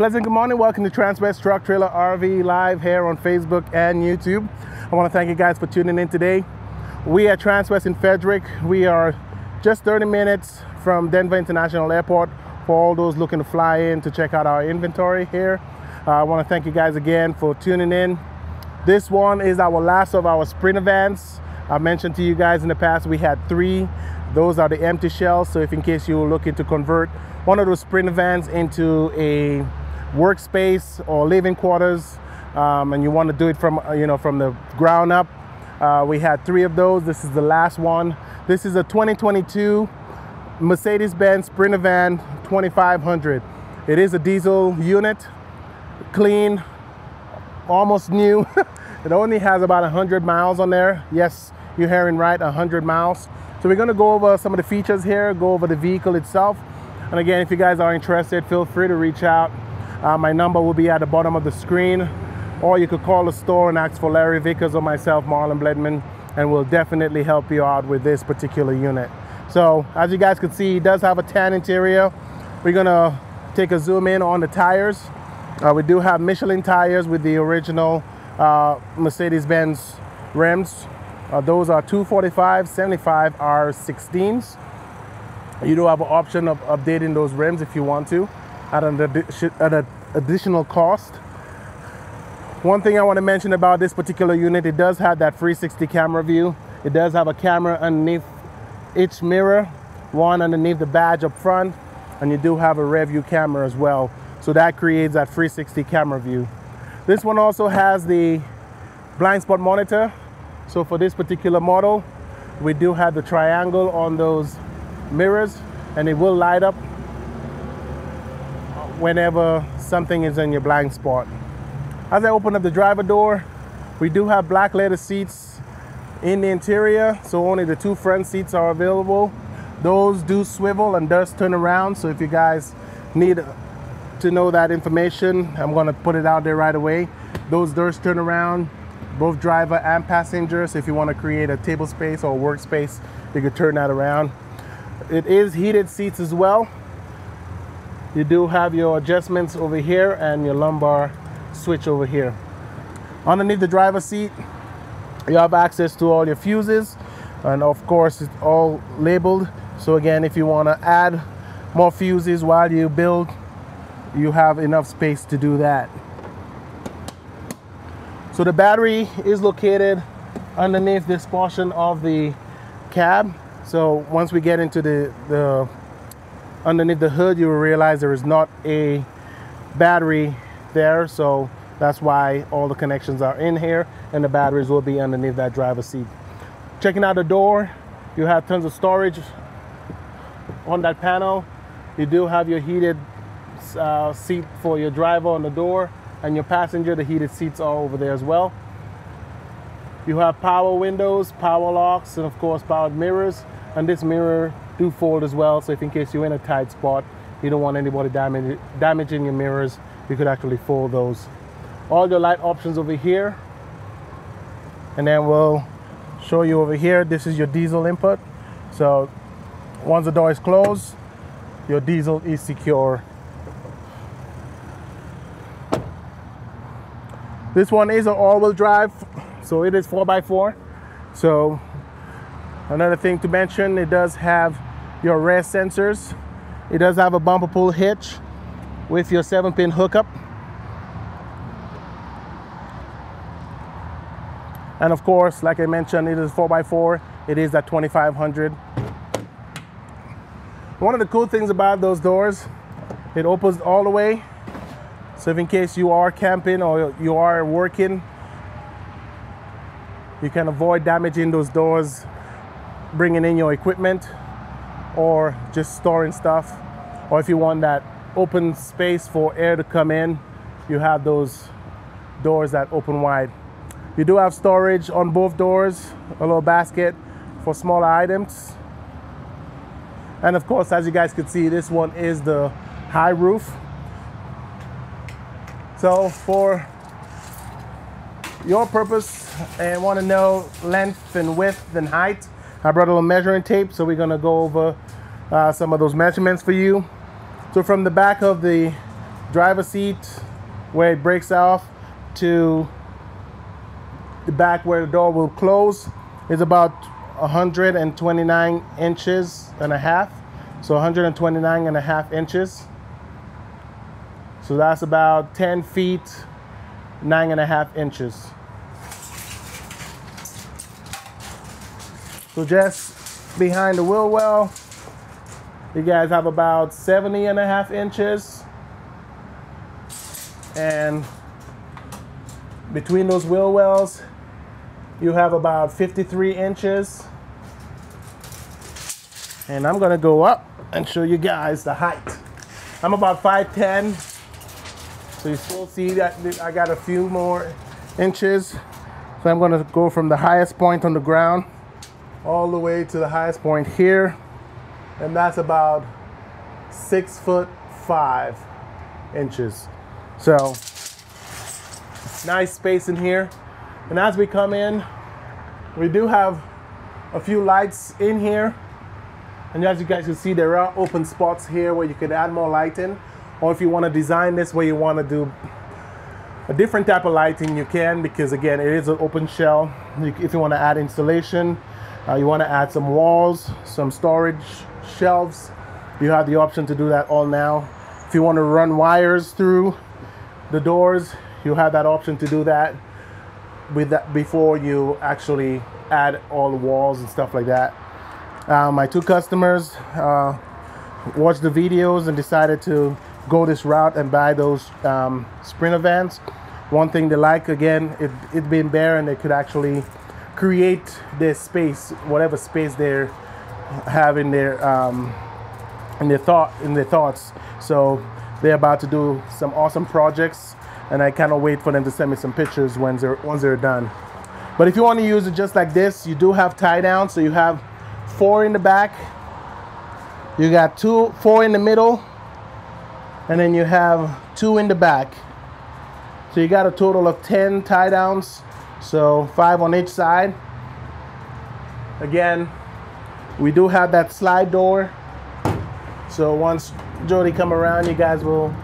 Pleasant good morning. Welcome to Transwest Truck Trailer RV live here on Facebook and YouTube. I want to thank you guys for tuning in today. We at Transwest in Frederick, we are just 30 minutes from Denver International Airport for all those looking to fly in to check out our inventory here. Uh, I want to thank you guys again for tuning in. This one is our last of our Sprinter vans. I mentioned to you guys in the past we had three. Those are the empty shells. So if in case you were looking to convert one of those Sprinter vans into a workspace or living quarters, um, and you want to do it from uh, you know from the ground up, uh, we had three of those. This is the last one. This is a 2022 Mercedes-Benz Sprinter van 2500. It is a diesel unit, clean, almost new. it only has about 100 miles on there. Yes, you're hearing right, 100 miles. So we're gonna go over some of the features here, go over the vehicle itself. And again, if you guys are interested, feel free to reach out. Uh, my number will be at the bottom of the screen, or you could call the store and ask for Larry Vickers or myself, Marlon Bledman, and we'll definitely help you out with this particular unit. So as you guys can see, it does have a tan interior. We're gonna take a zoom in on the tires. Uh, we do have Michelin tires with the original uh, Mercedes-Benz rims. Uh, those are 245 75 R16s. You do have an option of updating those rims if you want to at an, at an additional cost. One thing I want to mention about this particular unit, it does have that 360 camera view. It does have a camera underneath each mirror, one underneath the badge up front, and you do have a rear view camera as well. So that creates that 360 camera view. This one also has the blind spot monitor. So for this particular model, we do have the triangle on those mirrors and it will light up whenever something is in your blind spot. As I open up the driver door, we do have black leather seats in the interior, so only the two front seats are available. Those do swivel and does turn around, so if you guys need to know that information, I'm gonna put it out there right away. Those doors turn around, both driver and passenger, so if you wanna create a table space or workspace, you can turn that around. It is heated seats as well. You do have your adjustments over here and your lumbar switch over here. Underneath the driver's seat, you have access to all your fuses and of course it's all labeled. So again, if you wanna add more fuses while you build, you have enough space to do that. So the battery is located underneath this portion of the cab. So once we get into the, the underneath the hood, you will realize there is not a battery there. So that's why all the connections are in here and the batteries will be underneath that driver seat. Checking out the door, you have tons of storage on that panel. You do have your heated uh, seat for your driver on the door and your passenger, the heated seats are over there as well. You have power windows, power locks, and of course powered mirrors. And this mirror do fold as well, so if in case you're in a tight spot, you don't want anybody damage, damaging your mirrors, you could actually fold those. All your light options over here. And then we'll show you over here, this is your diesel input. So once the door is closed, your diesel is secure. This one is an all-wheel drive, so it is 4x4. So another thing to mention, it does have your rear sensors. It does have a bumper pull hitch with your seven pin hookup. And of course, like I mentioned, it is 4x4. It is at 2500. One of the cool things about those doors, it opens all the way. So if in case you are camping or you are working, you can avoid damaging those doors, bringing in your equipment or just storing stuff. Or if you want that open space for air to come in, you have those doors that open wide. You do have storage on both doors, a little basket for smaller items. And of course, as you guys can see, this one is the high roof. So for your purpose and want to know length and width and height, I brought a little measuring tape. So we're gonna go over uh, some of those measurements for you. So from the back of the driver seat where it breaks off to the back where the door will close is about 129 inches and a half. So 129 and a half inches. So that's about 10 feet, nine and a half inches. So just behind the wheel well, you guys have about 70 and a half inches. And between those wheel wells, you have about 53 inches. And I'm gonna go up and show you guys the height. I'm about 5'10", so you still see that I got a few more inches. So I'm gonna go from the highest point on the ground all the way to the highest point here. And that's about six foot five inches. So nice space in here. And as we come in, we do have a few lights in here. And as you guys can see, there are open spots here where you could add more lighting. Or if you want to design this where you want to do a different type of lighting, you can because again, it is an open shell. If you want to add insulation, uh, you want to add some walls, some storage shelves, you have the option to do that all now. If you want to run wires through the doors, you have that option to do that with that before you actually add all the walls and stuff like that. Uh, my two customers uh, watched the videos and decided to go this route and buy those um, Sprinter vans. One thing they like, again, it, it being bare and they could actually create their space, whatever space they're having their um, in their thought in their thoughts. So they're about to do some awesome projects and I cannot wait for them to send me some pictures when they're, once they're done. But if you want to use it just like this, you do have tie down. So you have four in the back, you got two, four in the middle, and then you have two in the back. So you got a total of 10 tie downs. So five on each side. Again, we do have that slide door. So once Jody come around, you guys will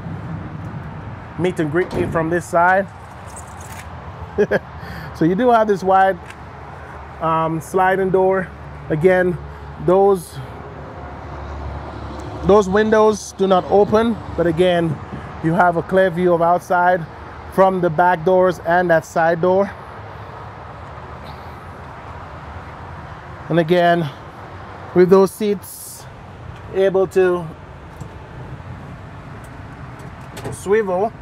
meet and greet me from this side. so you do have this wide um, sliding door. Again, those those windows do not open, but again, you have a clear view of outside from the back doors and that side door. And again, with those seats able to swivel.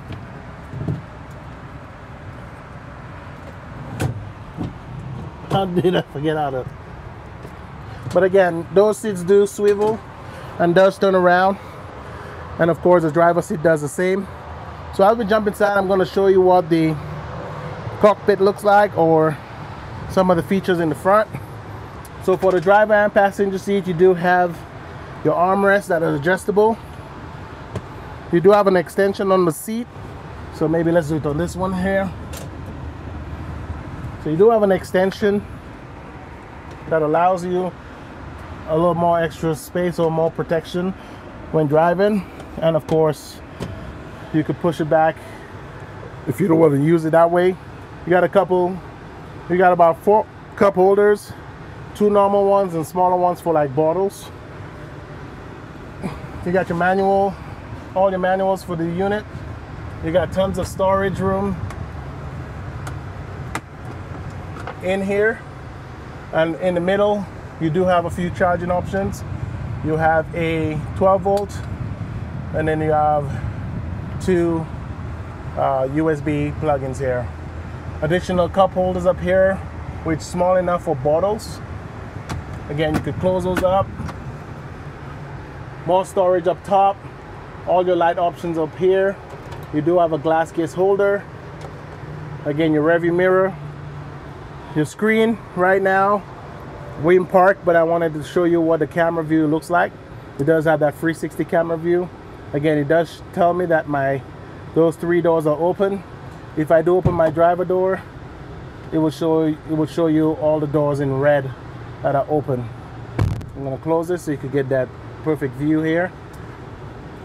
How did I forget how to? But again those seats do swivel and does turn around. And of course the driver's seat does the same. So as we jump inside I'm going to show you what the cockpit looks like or some of the features in the front so for the driver and passenger seat you do have your armrests that are adjustable. You do have an extension on the seat. So maybe let's do it on this one here. So you do have an extension that allows you a little more extra space or more protection when driving. And of course you could push it back if you don't want to use it that way. You got a couple you got about four cup holders two normal ones and smaller ones for like bottles you got your manual all your manuals for the unit. You got tons of storage room in here. And in the middle, you do have a few charging options. You have a 12 volt, and then you have two uh, USB plugins here. Additional cup holders up here, which small enough for bottles. Again, you could close those up. More storage up top. All your light options up here. You do have a glass case holder. Again your rearview mirror. Your screen right now we in park but I wanted to show you what the camera view looks like. It does have that 360 camera view. Again it does tell me that my those three doors are open. If I do open my driver door it will show it will show you all the doors in red that are open I'm gonna close this so you can get that perfect view here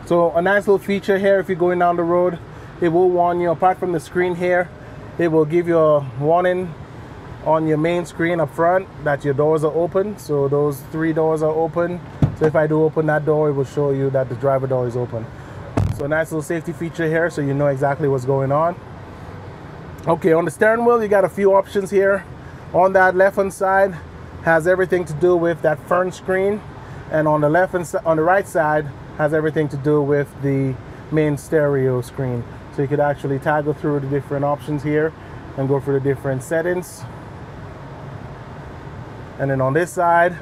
So a nice little feature here if you're going down the road, it will warn you apart from the screen here, it will give you a warning on your main screen up front that your doors are open. So those three doors are open. So if I do open that door, it will show you that the driver door is open. So a nice little safety feature here so you know exactly what's going on. Okay, on the steering wheel, you got a few options here. On that left hand side has everything to do with that fern screen. And on the left and on the right side has everything to do with the main stereo screen. So you could actually toggle through the different options here and go for the different settings. And then on this side,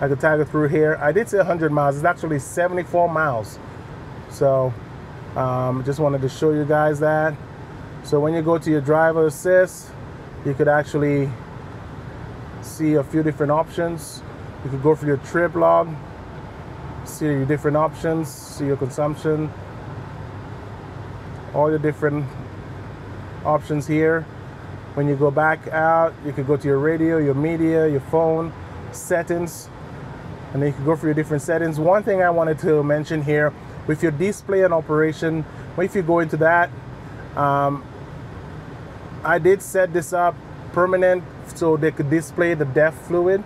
I could toggle through here. I did say 100 miles. It's actually 74 miles. So um, just wanted to show you guys that. So when you go to your driver assist, you could actually see a few different options. You could go for your trip log, see your different options, see your consumption, all your different options here. When you go back out, you can go to your radio, your media, your phone, settings, and then you can go for your different settings. One thing I wanted to mention here, with your display and operation, if you go into that, um, I did set this up permanent so they could display the DEF fluid.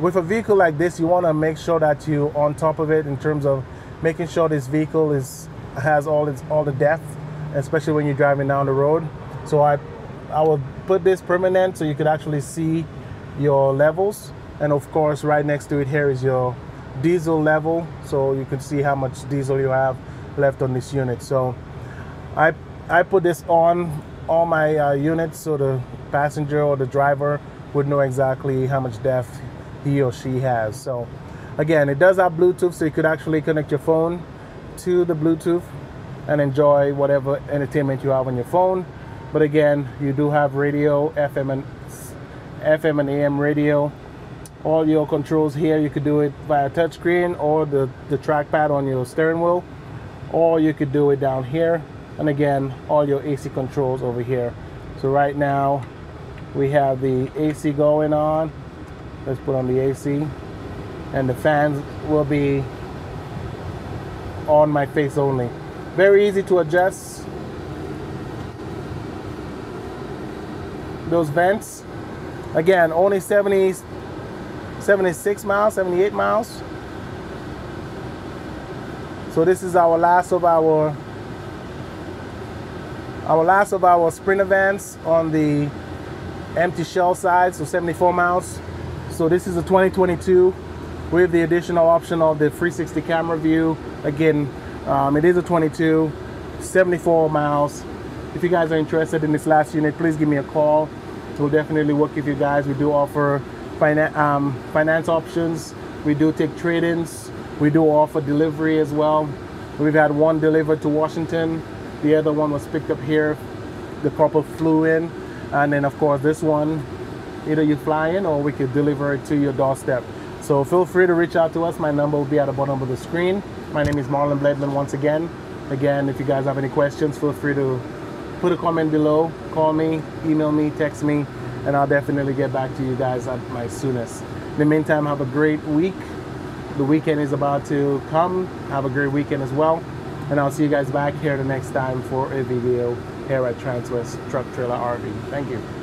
With a vehicle like this, you want to make sure that you on top of it in terms of making sure this vehicle is has all its all the DEF, especially when you're driving down the road. So I I will put this permanent so you could actually see your levels. And of course, right next to it here is your diesel level. So you can see how much diesel you have left on this unit. So I, I put this on all my uh, units so the passenger or the driver would know exactly how much DEF he or she has. So again, it does have Bluetooth, so you could actually connect your phone to the Bluetooth and enjoy whatever entertainment you have on your phone. But again, you do have radio, FM and FM and AM radio. All your controls here, you could do it via touchscreen or the, the trackpad on your steering wheel, or you could do it down here. And again, all your AC controls over here. So right now, we have the AC going on. Let's put on the AC. And the fans will be on my face only. Very easy to adjust those vents. Again, only 70, 76 miles, 78 miles. So this is our last of our our last of our Sprinter vans on the empty shell side, so 74 miles. So this is a 2022 with the additional option of the 360 camera view. Again, um, it is a 22, 74 miles. If you guys are interested in this last unit, please give me a call. We'll definitely work with you guys. We do offer finan um, finance options. We do take trade-ins. We do offer delivery as well. We've had one delivered to Washington. The other one was picked up here. The couple flew in. And then of course this one, either you fly in or we could deliver it to your doorstep. So feel free to reach out to us. My number will be at the bottom of the screen. My name is Marlon Bledman once again. Again, if you guys have any questions, feel free to put a comment below, call me, email me, text me, and I'll definitely get back to you guys at my soonest. In the meantime, have a great week. The weekend is about to come. Have a great weekend as well. And I'll see you guys back here the next time for a video here at Transwest Truck Trailer RV. Thank you.